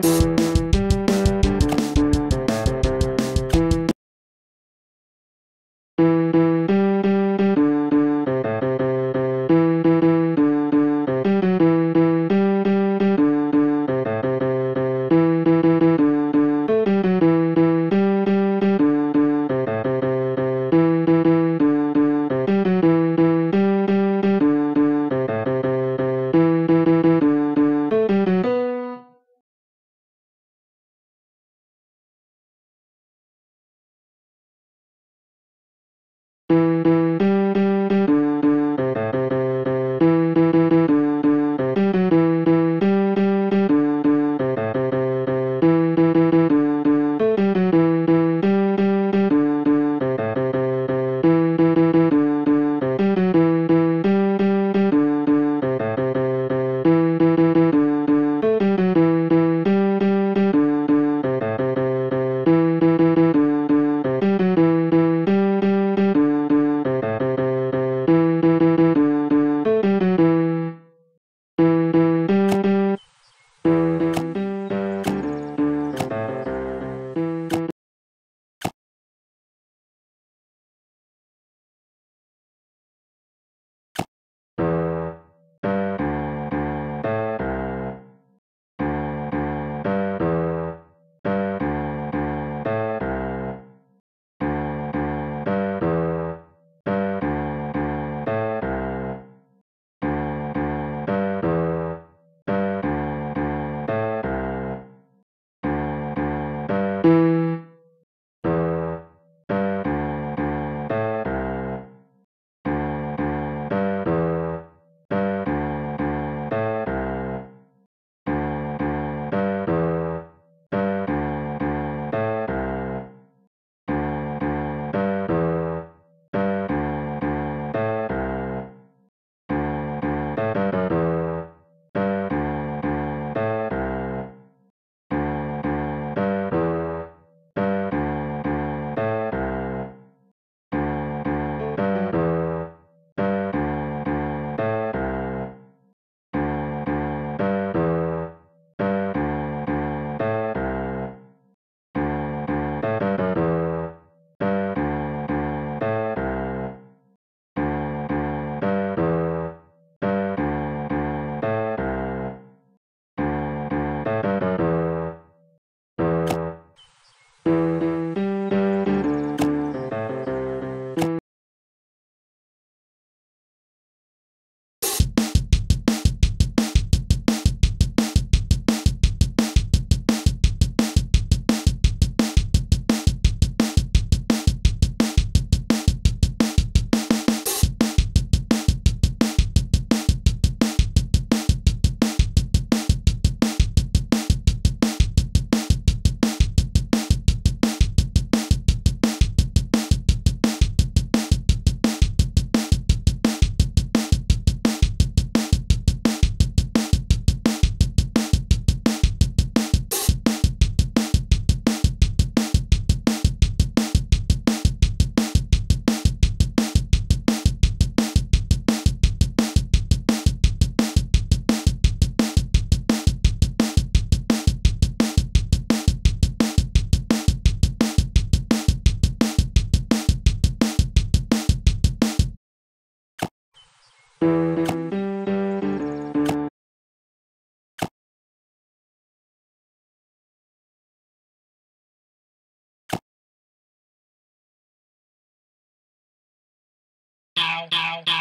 Música down, down, down.